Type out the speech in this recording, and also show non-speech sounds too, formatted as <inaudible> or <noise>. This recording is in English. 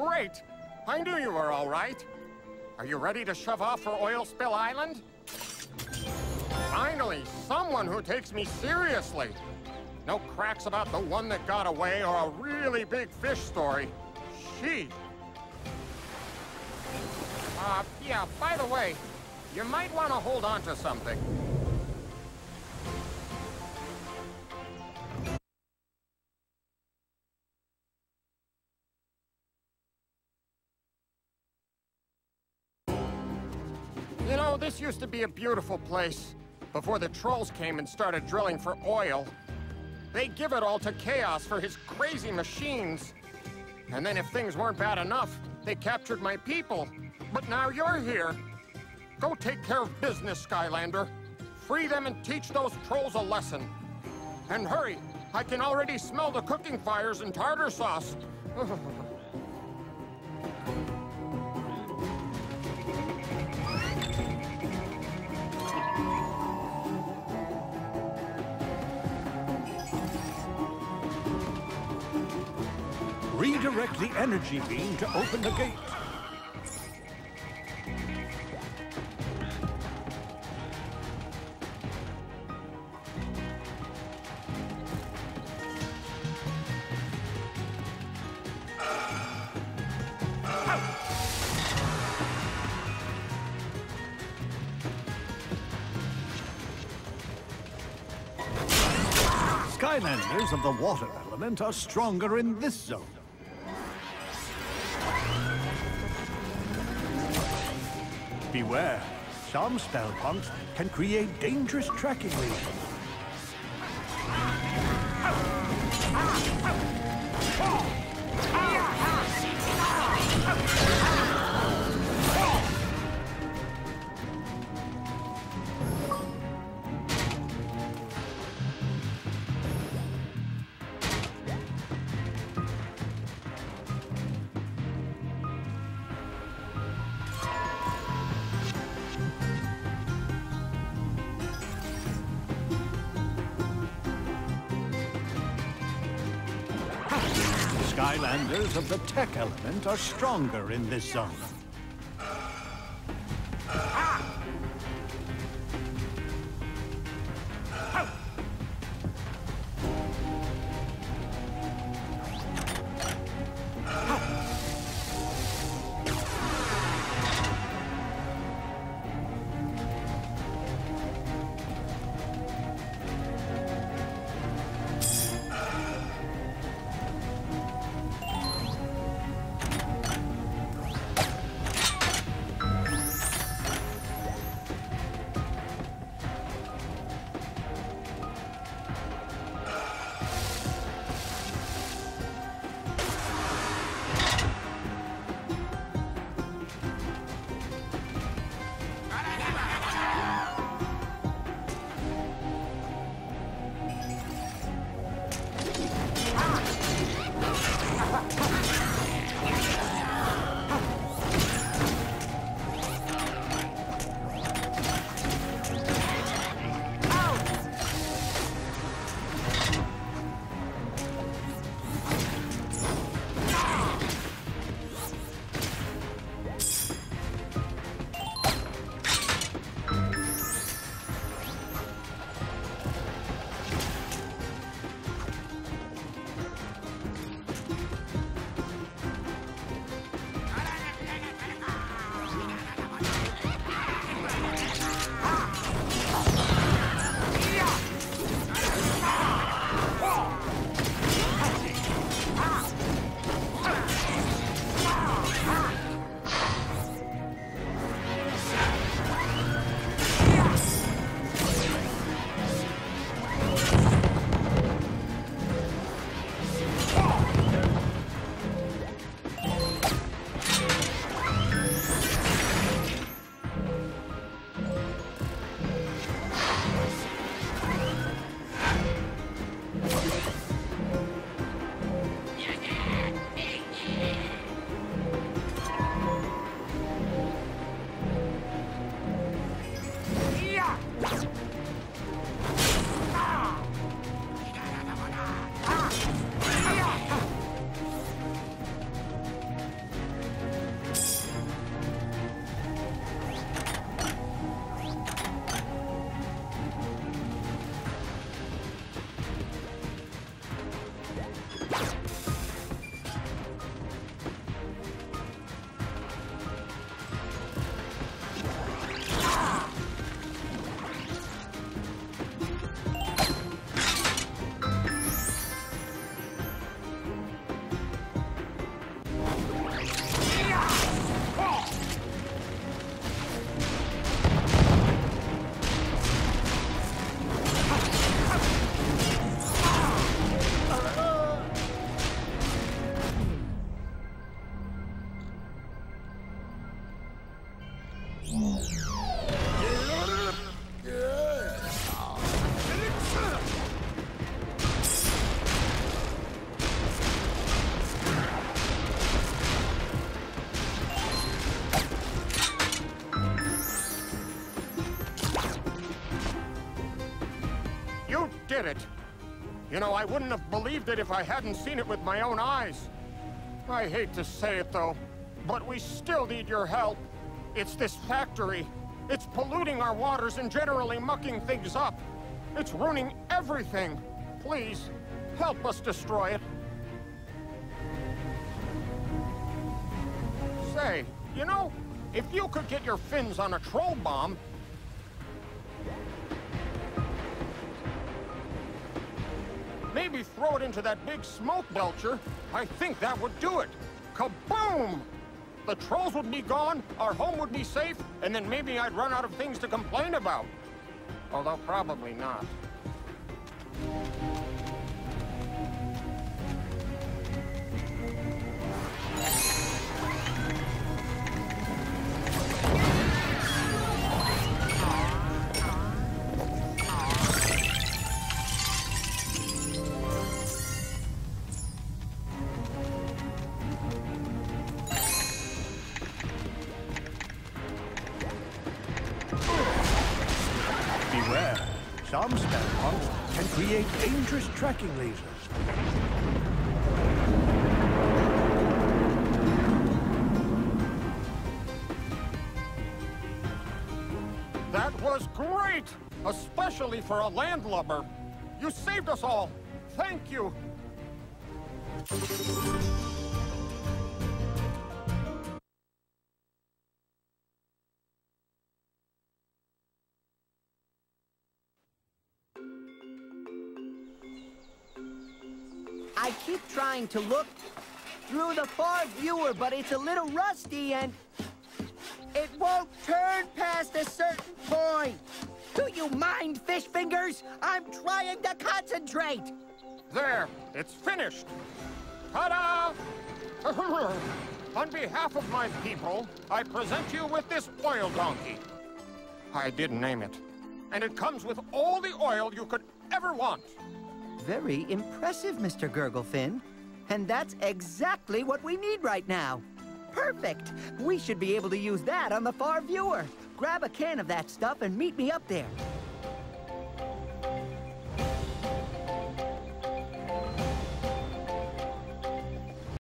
Great! I knew you were all right. Are you ready to shove off for Oilspill Island? Finally, someone who takes me seriously. No cracks about the one that got away or a really big fish story. She. Uh, yeah, by the way, you might want to hold on to something. Know, this used to be a beautiful place before the trolls came and started drilling for oil. They give it all to Kaos for his crazy machines. And then if things weren't bad enough, they captured my people. But now you're here. Go take care of business, Skylander. Free them and teach those trolls a lesson. And hurry, I can already smell the cooking fires and tartar sauce. <laughs> Redirect the energy beam to open the gate. Skylanders of the water element are stronger in this zone. Beware, some spell punks can create dangerous tracking regions. Skylanders of the tech element are stronger in this zone. Did it. You know, I wouldn't have believed it if I hadn't seen it with my own eyes. I hate to say it, though, but we still need your help. It's this factory. It's polluting our waters and generally mucking things up. It's ruining everything. Please, help us destroy it. Say, you know, if you could get your fins on a troll bomb... Maybe throw it into that big smoke belcher, I think that would do it. Kaboom! The trolls would be gone, our home would be safe, and then maybe I'd run out of things to complain about. Although probably not. Beware. Some spell can create dangerous tracking lasers. That was great! Especially for a landlubber. You saved us all. Thank you. I keep trying to look through the far viewer, but it's a little rusty and it won't turn past a certain point. Do you mind, fish fingers? I'm trying to concentrate. There, it's finished. Ta-da! <laughs> On behalf of my people, I present you with this oil donkey. I didn't name it. And it comes with all the oil you could ever want. Very impressive, Mr. Gurglefin. And that's exactly what we need right now. Perfect. We should be able to use that on the far viewer. Grab a can of that stuff and meet me up there.